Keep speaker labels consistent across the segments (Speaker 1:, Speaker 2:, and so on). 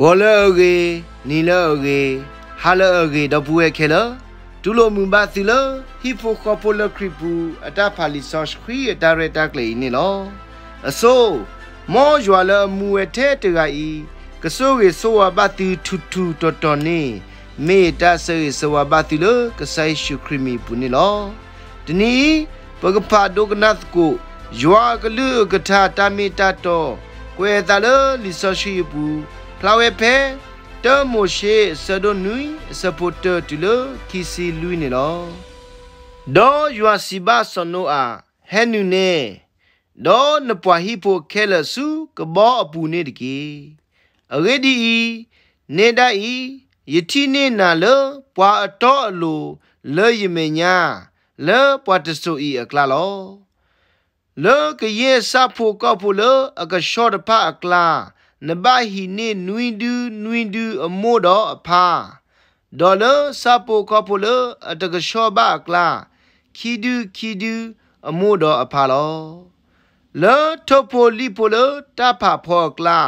Speaker 1: ဝေါ်လေအဂေနီလေအဂေဟာလေအဂေတော့ဘူးခဲလဒူလိုမူဘာစီလဟီဖိုကောပိုလခရီပူအတာဖာလီဆော့ခရီအတာရတာကလေးနေလောအဆိုးမောရွာလမူဝဲထဲတကဤကဆိုးရေဆိုဝဘတီထူထူတော်တော်နေမေတ္တာဆေဆိုဝဘတီလကဆိုင်ရှုခရီမီပူနေလောဒီနီပကဖာဒုကနတ်ကိုယွာကလူကထာတမီတတော်ကွယ်တလလီဆောရှိဘူးဖ လာဝဲဖဲတမိုရှိဆဒိုနွီစပိုတတူလခီစီလူနေလောဒေါ်ယွာစီဘာဆနိုအာဟဲနူနေဒေါ်နပွားဟီပိုခဲလဆုကဘောအပူနေတကေအဂေဒီနေဒိုင်ယတိနေနာလပွာအတော်အလိုလေယမေညာလေပွာတဆူဤအကလာလောလေကယေစဖို့ကဖို့လေအကရှော့တဖအကလာ နဘဟီနေနွိဒူနွိဒူအမို့တော့အဖာဒေါ်လစဖို့ကဖို့လေအတကရှော့ဘအကလာခီဒူခီဒူအမို့တော့အဖာလောလေထပိုလီပိုလေတဖဖောကလာ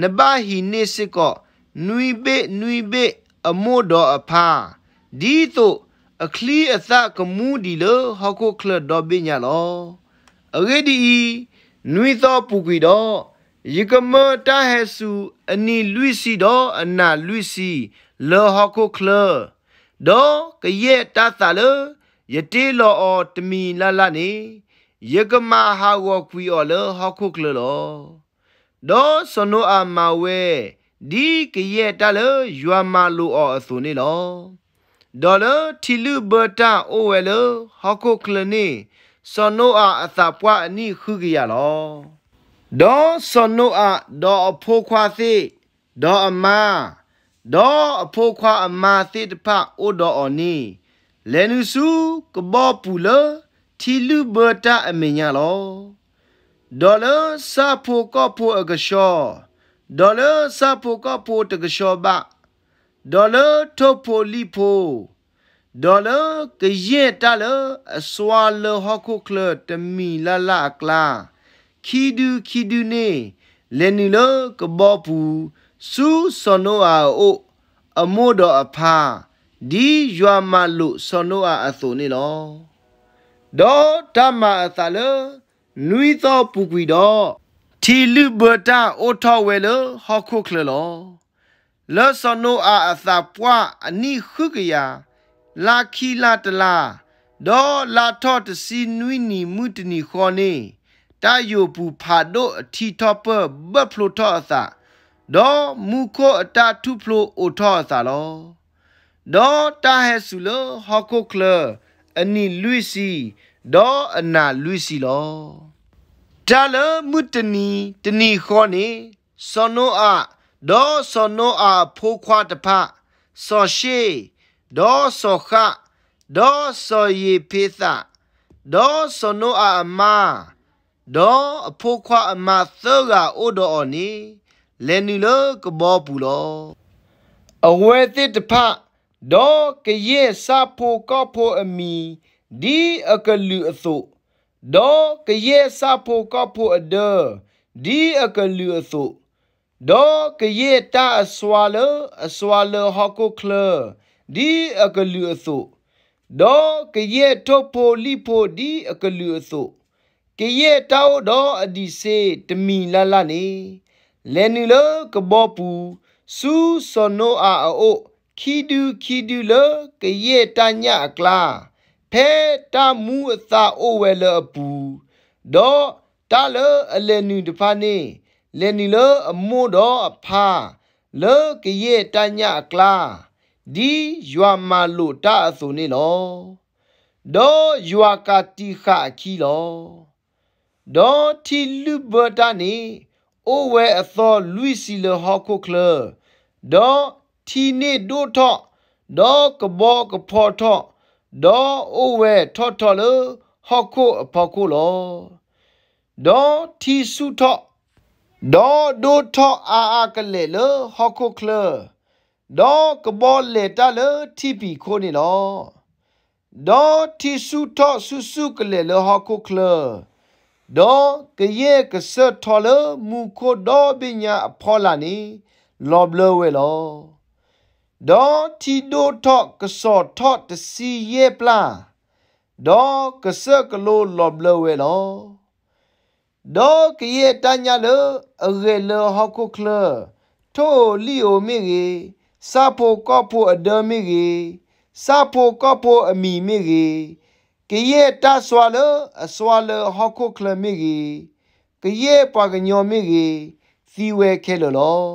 Speaker 1: နဘဟီနေစစ်ကောနွိဘေနွိဘေအမို့တော့အဖာဒီတော့အခလီအသကမူဒီလဟခုခလဒေါ်ဘညာလောအဂေဒီနွိသောပူကွီတော့ ယကမတာဟဲဆူအနီလွိစီတော့အနာလွိစီလောဟခုခလဒေါ်ကရဲ့တသလယတေလောအောတမီလာလာနေယကမဟာဝကွီအော်လဟခုခလလောဒေါ်စနိုအာမဝဲဒီကရဲ့တလယွာမလိုအော်အစုနေလောဒေါ်လတီလူဘတာအိုဝဲလဟခုခလနေစောနိုအာအသာပွားအနိခုကရလော ဒေါ်စောနိုအာဒေါ်အဖိုးခွာသိဒေါ်အမဒေါ်အဖိုးခွာအမသိတဖအိုဒေါ်အော်နီလဲနုစုကဘောပူလထီလူဘတာအမညာလောဒေါ်လစာဖိုကောဖိုအကရှောဒေါ်လစာဖိုကောဖိုတကရှောဘဒေါ်လထိုဖိုလီဖိုဒေါ်လာကရဲ့တလအစွာလဟခုကလတမီလာလာကလာ ခီဒူခီဒူနေလဲနီလကဘောပူစူစနောအာအိုအမို့တော်အဖာဒီယွာမလုစနောအာအသုနေလောဒေါ်တမအသလနွီသောပူကွီတော့ထီလူဘတာအိုထောဝဲလဟခုကလလောလောစနောအာအသပွားအနိခုကရာလာခီလာတလာဒေါ်လာထော့တစီနွိနီမုတနီခေါ်နေ တာယိုပူဖာဒိုအထီထော့ပဘဖလိုထော့အသာဒေါ်မူခိုအတာထုဖလိုအိုထော့အသာလောဒေါ်တာဟဲဆူလဟော့ကိုကလအနီလူစီဒေါ်အနာလူစီလောတာလမုတနီတနီခေါ်နေစောနောအာဒေါ်စောနောအာဖိုးခွားတဖစောရှေဒေါ်ဆောခဒေါ်ဆောယေဖေသဒေါ်စနိုအာအမ ဒေါ်အဖို့ခွာအမသောကအိုဒေါ်အော်နီလဲနူလကဘောပူလောအဝဲသစ်တဖဒေါ်ကရဲ့စာဖို့ကောဖို့အမီဒီအကလူအသုဒေါ်ကရဲ့စာဖို့ကောဖို့အဒဒီအကလူအသုဒေါ်ကရဲ့တာအစွာလအစွာလဟကုကလဒီအကလူအစုဒေါ်ကရဲ့ထုတ်ဖို့လိဖို့ဒီအကလူအစု ကရဲ့တောက်တော့အဒီစေတမီလာလာနေလဲနူလကဘောပူစူစနောအာအိုခီဒူခီဒူလကရဲ့တညအကလာဖဲတမူအသာအိုဝဲလအပူဒေါ်တာလအလဲနူတဖာနေလဲနီလအမို့တော့အဖာလေကရဲ့တညအကလာဒီယွာမာလို့တာအစုံနေလောဒေါ်ယွာကတိခအခီလော ဒေါ်တီလူဘတာနေအိုဝဲအသောလူစီလဟောခုကလဒေါ်တီနေဒိုထော့ဒေါ်ကဘောကဖော်ထော့ဒေါ်အိုဝဲထော့ထော့လဟောခုအဖော်ခုလောဒေါ်တီစုထော့ဒေါ်ဒိုထော့အာအာကလေလဟောခုကလဒေါ်ကဘောလေတလတီပီခိုနေလောဒေါ်တီစုထောဆုစုကလေလဟခုကလ ဒေါ်ကရဲ့ကဆတ်ထော်လမူခိုဒေါ်ပညာအဖော်လာနေလောဘလဝဲလောဒေါ်တီဒိုထော့ကစောထော့တစီယေပလာဒေါ်ကဆကလိုလောဘလဝဲလောဒေါ်ကယေတညာလအရေလဟခုကလထိုလီယိုမီရီစာဖိုကောဖိုအဒမီရီစာဖိုကောဖိုအမီမီရီ ကယေတဆွာလအဆွာလဟခုကလမီရီကယေပွားကညောမီရီသီဝဲခဲလလော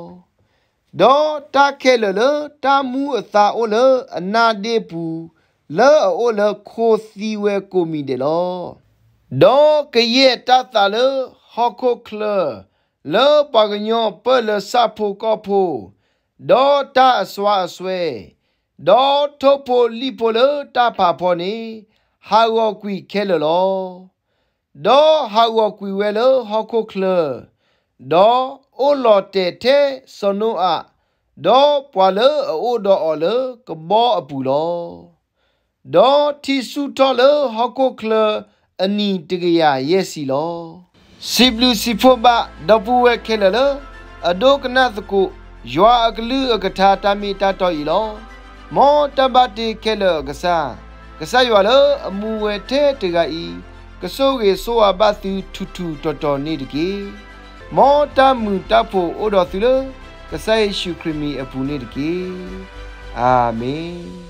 Speaker 1: ဒေါ်တာခဲလလတာမူအသာအိုလအနာဒေပူလောအိုလခိုသီဝဲကိုမီတယ်လောဒေါ်ကယေတသလဟခုကလလောပကညောပလစဖိုကောဖိုဒေါ်တာအစွာအဆွဲဒေါ်ထိုဖိုလီပိုလတာဖာဖောနေ ဟာဝကွီခဲလလောဒေါ်ဟာဝကွီဝဲလဟခုကလဒေါ်အိုလော်တေတေစနုအဒေါ်ပွာလအိုဒေါ်အော်လကဘောအပူလောဒေါ်တီဆူတော်လဟခုကလအနီတကရရဲ့စီလောစီဘလူစီဖိုဘာဒပူဝဲခဲလလအဒိုကနတ်ကိုယွာအကလူအကထာတမီတတော်ဤလောမောတဘတိခဲလကစား ကစားယွာလအမူဝဲထဲတကဤကဆိုးကေဆိုအဘသူထူထူတော်တော်နေတကေမောတမှုတဖို့အိုတော်သူလကစားယေရှုခရစ်မီအပူနေတကေအာမင်